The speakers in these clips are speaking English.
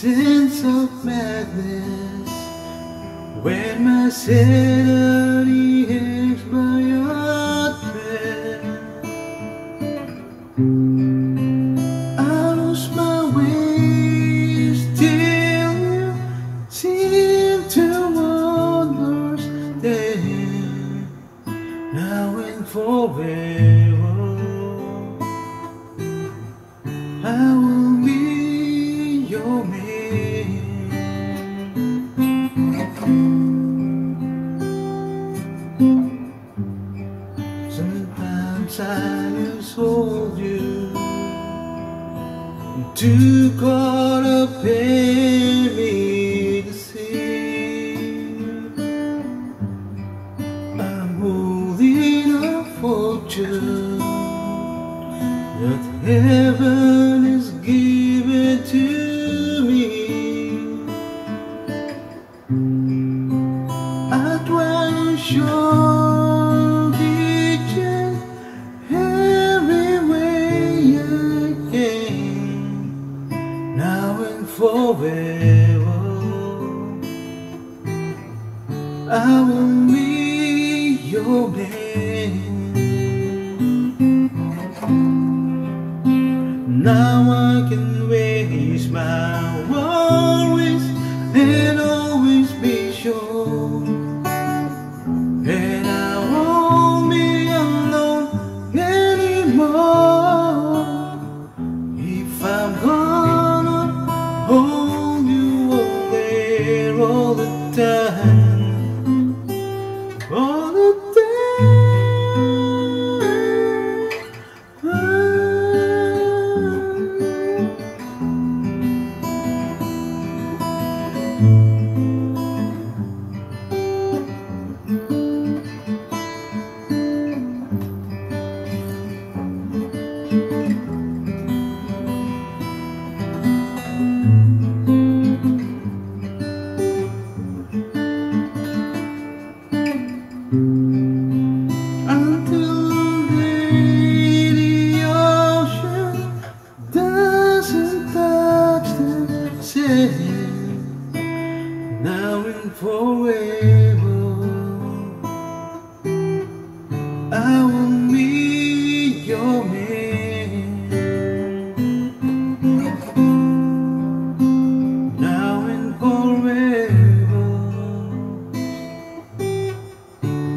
sense of madness when my sanity hangs by your thread. I lose my way still you seem to understand now and forever I will Just hold you. Too caught up me to see. I'm holding a fortune that heaven is given to me. I to show now and forever. I will be your man. Now I can raise my worries Until now and forever I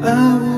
I